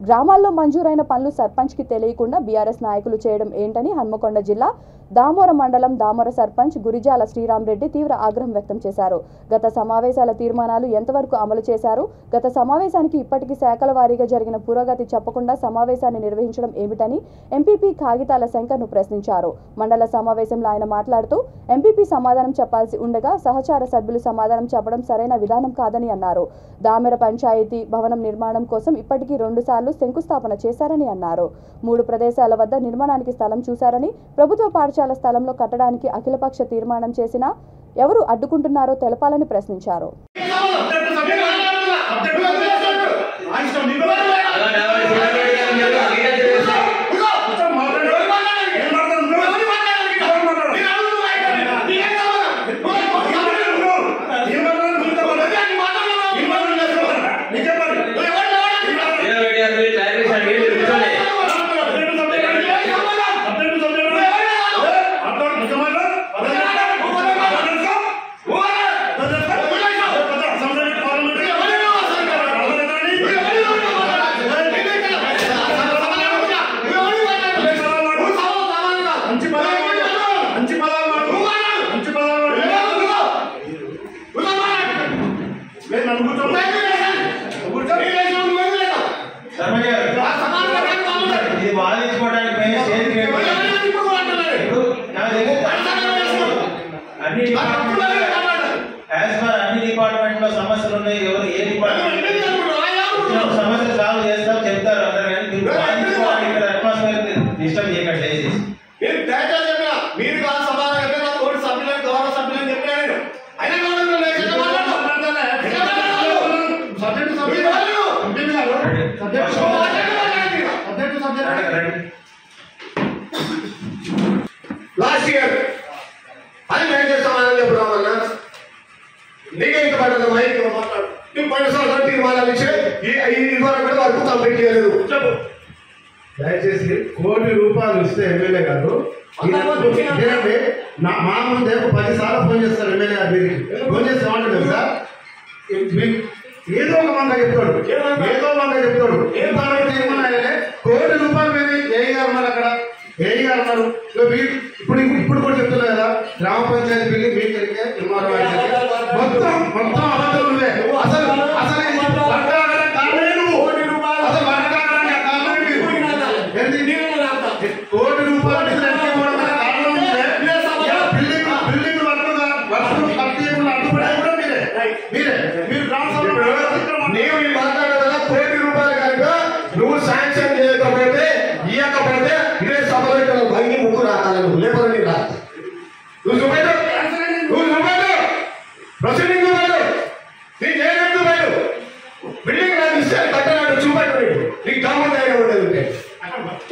గ్రామాల్లో మంజూరైన పనులు సర్పంచ్కి తెలియకుండా బీఆర్ఎస్ నాయకులు చేయడం ఏంటని హన్మకొండ జిల్లా దామోర మండలం దామోర సర్పంచ్ గురిజాల శ్రీరామరెడ్డి తీవ్ర ఆగ్రహం వ్యక్తం చేశారు. గత సమావేశాల తీర్మానాలు ఎంతవరకు అమలు చేశారు? గత సమావేశానికి ఇప్పటికీ శాఖల వారీగా జరిగిన పురోగతి చెప్పకుండా సమావేశాన్ని నిర్వహించడం ఏమిటని ఎంపీపీ కాగితాల శంకర్ను ప్రశ్నించారు. మండల సమావేశంలో ఆయన మాట్లాడుతూ ఎంపీపీ సమాధానం చెప్పాల్సి ఉండగా సహచార సభ్యులు సమాధానం చెప్పడం సరైన విధానం కాదని అన్నారు. దామెర పంచాయతీ భవనం నిర్మాణం కోసం ఇప్పటికీ రెండుసార్లు అధికారులు శంకుస్థాపన చేశారని అన్నారు. మూడు ప్రదేశాల వద్ద నిర్మాణానికి స్థలం చూశారని ప్రభుత్వ పాఠశాల స్థలంలో కట్టడానికి అఖిలపక్ష తీర్మానం చేసినా ఎవరు అడ్డుకుంటున్నారో తెలపాలని ప్రశ్నించారు. అన్ని డిపార్ట్మెంట్లో సమస్యలు ఉన్నాయి ఎవరు ఏ డిపార్ట్మెంట్ సమస్య సాల్వ్ చేస్తాం చెప్తారు అందరు కానీ అట్మాస్ఫియర్ డిస్టర్బ్ చేయకండి నీకే ఇంత పడ్డది మైక్ మాట్లాడు. నువ్వు పది సంవత్సరాలు తీర్మానాలు ఇచ్చే ఈ ఈ వరకు కూడా వరకు కంప్లీట్ చేయలేదు. చెప్పు. దయచేసి కోటి రూపాయలు ఇస్తే ఎమ్మెల్యే గారు. నా మా ముందే పది సార్లు ఫోన్ చేస్తారు ఎమ్మెల్యే గారు దీనికి. ఫోన్ చేసి ఏమంటాడు సార్ ఏదో ఒక మంద చెప్తాడు? ఏదో మంద చెప్తాడు. ఏం మాట? ఏమన్నా కోటి రూపాయలు మీద ఏఈ గారు ఉన్నారు అక్కడ. ఏఈ గారు ఉన్నారు. ఇప్పుడు ఇప్పుడు కూడా చెప్తున్నా కదా గ్రామ పంచాయతీ బిల్లు మీ కెరికే ఎంఆర్ఓ మొత్తం మొత్తం అబద్ధాలు నువ్వే అసలు అసలు కోటి రూపాయలు నీవు ఈ మాట్లాడావు కదా కోటి రూపాయలు కనుక నువ్వు శాంక్షన్ చేయకపోతే ఇవ్వకపోతే ఇదే సభలో ఇక్కడ భంగి ముక్కు నువ్వు లేకపోతే నీకు రాదు నువ్వు చూపెట్టు నువ్వు చూపెట్టు ప్రొసీడింగ్ చూపెట్టు నీకు చేయలేదు చూపెట్టు బిల్డింగ్ నాకు ఇస్తే కట్టనాడు చూపెట్టు నీకు నీకు దమ్ము ఉండేది. ఉంటే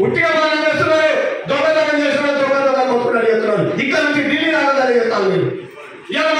ఉట్టిగా బాగా చేస్తున్నారు. దొంగతనం చేస్తున్నారు దొంగతనం కొట్టుకుని అడిగేస్తున్నారు. ఇక్కడ నుంచి ఢిల్లీ రాగదారి చేస్తాను నేను. ఇలా